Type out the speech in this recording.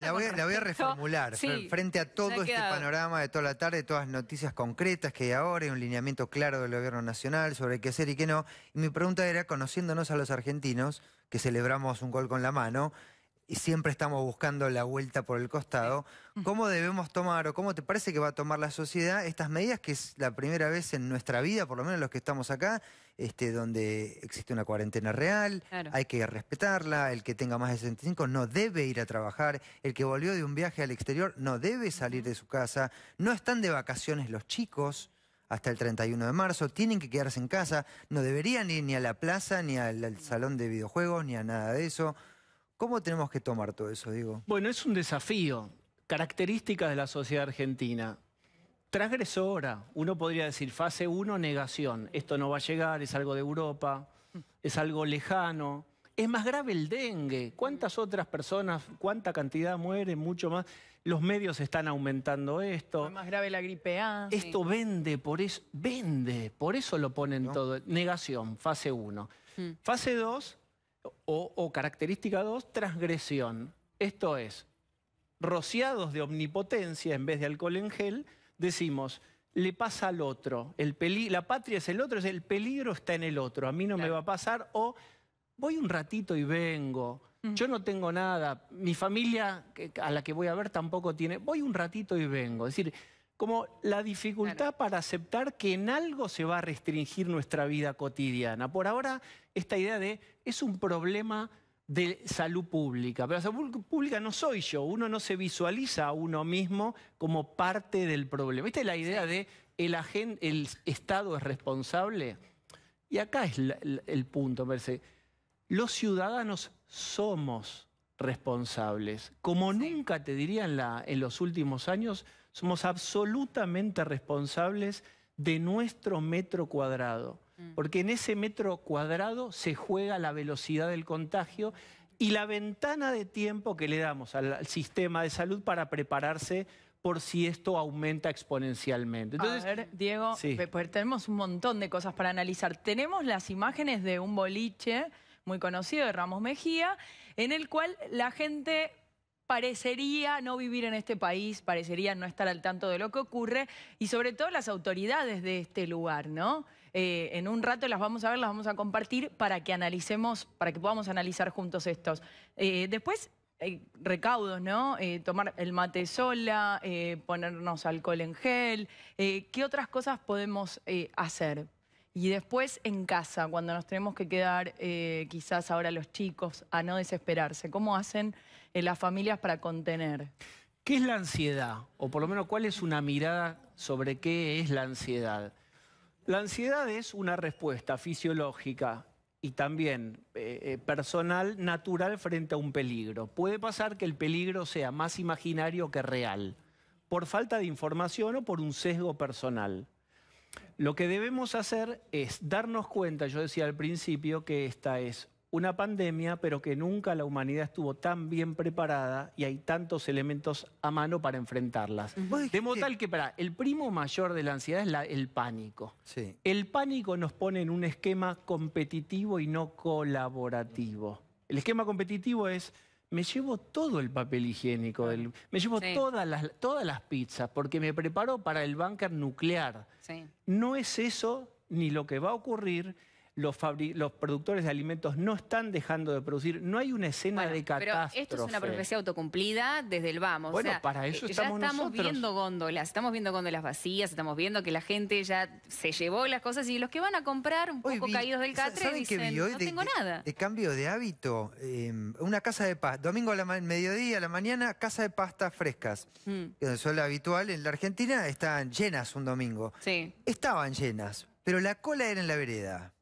La voy, a, la voy a reformular Sí, frente a todo este panorama de toda la tarde, todas las noticias concretas que hay ahora, y un lineamiento claro del gobierno nacional sobre qué hacer y qué no. Y mi pregunta era, conociéndonos a los argentinos, que celebramos un gol con la mano, y siempre estamos buscando la vuelta por el costado, ¿cómo debemos tomar o cómo te parece que va a tomar la sociedad estas medidas que es la primera vez en nuestra vida, por lo menos los que estamos acá, este, donde existe una cuarentena real, Claro. hay que respetarla, el que tenga más de 65 no debe ir a trabajar, el que volvió de un viaje al exterior no debe salir de su casa, no están de vacaciones los chicos hasta el 31 de marzo, tienen que quedarse en casa, no deberían ir ni a la plaza, ni al, al salón de videojuegos, ni a nada de eso. ¿Cómo tenemos que tomar todo eso, digo? Bueno, es un desafío. Características de la sociedad argentina. Transgresora. Uno podría decir, fase 1, negación. Esto no va a llegar, es algo de Europa, es algo lejano. Es más grave el dengue. ¿Cuántas otras personas, cuánta cantidad mueren, mucho más? Los medios están aumentando esto. Fue más grave la gripe A. Esto vende, por eso, vende, por eso lo ponen ¿No? todo. Negación, fase 1. Mm. Fase 2, o, o característica 2, transgresión. Esto es, rociados de omnipotencia en vez de alcohol en gel, decimos, le pasa al otro. El peli la patria es el otro, es el peligro está en el otro. A mí no me va a pasar. O voy un ratito y vengo. Mm. Yo no tengo nada. Mi familia a la que voy a ver tampoco tiene. Voy un ratito y vengo. Es decir, como la dificultad para aceptar que en algo se va a restringir nuestra vida cotidiana. Por ahora, esta idea de es un problema de salud pública. Pero la salud pública no soy yo. Uno no se visualiza a uno mismo como parte del problema. ¿Viste la idea de el, agen- el Estado es responsable? Y acá es la- el punto. Los ciudadanos somos responsables. Como nunca te diría en, la- en los últimos años, somos absolutamente responsables de nuestro metro cuadrado. Porque en ese metro cuadrado se juega la velocidad del contagio y la ventana de tiempo que le damos al, al sistema de salud para prepararse por si esto aumenta exponencialmente. Entonces, a ver, Diego, Sí. pues tenemos un montón de cosas para analizar. Tenemos las imágenes de un boliche muy conocido de Ramos Mejía, en el cual la gente parecería no vivir en este país, parecería no estar al tanto de lo que ocurre y sobre todo las autoridades de este lugar, ¿no? Eh, en un rato las vamos a ver, las vamos a compartir para que analicemos, para que podamos analizar juntos estos. Eh, después, eh, recaudos, ¿no? Tomar el mate sola, ponernos alcohol en gel. ¿Qué otras cosas podemos hacer? Y después en casa, cuando nos tenemos que quedar, quizás ahora los chicos, a no desesperarse. ¿Cómo hacen las familias para contener? ¿Qué es la ansiedad? O por lo menos, ¿cuál es una mirada sobre qué es la ansiedad? La ansiedad es una respuesta fisiológica y también eh, eh, personal, natural frente a un peligro. Puede pasar que el peligro sea más imaginario que real, por falta de información o por un sesgo personal. Lo que debemos hacer es darnos cuenta, yo decía al principio, que esta es una pandemia, pero que nunca la humanidad estuvo tan bien preparada y hay tantos elementos a mano para enfrentarlas. De modo tal que, para, el primo mayor de la ansiedad es la- el pánico. Sí. El pánico nos pone en un esquema competitivo y no colaborativo. El esquema competitivo es, me llevo todo el papel higiénico, del- me llevo Sí. todas, las, todas las pizzas, porque me preparo para el búnker nuclear. Sí. No es eso ni lo que va a ocurrir. Los, productores de alimentos no están dejando de producir. No hay una escena Bueno, de pero catástrofe. esto es una profecía autocumplida desde el vamos. Bueno, o sea, para eso eh, estamos Ya estamos nosotros. viendo góndolas, estamos viendo góndolas vacías, estamos viendo que la gente ya se llevó las cosas y los que van a comprar un Hoy poco vi- caídos del catre ¿saben qué dicen, vi hoy no de- tengo de- nada. De cambio de hábito, eh, una casa de pasta, domingo a la mediodía, a la mañana, casa de pastas frescas. Mm, Que suele habitual en la Argentina, estaban llenas un domingo. sí. Estaban llenas, pero la cola era en la vereda.